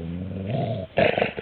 Mm-hmm.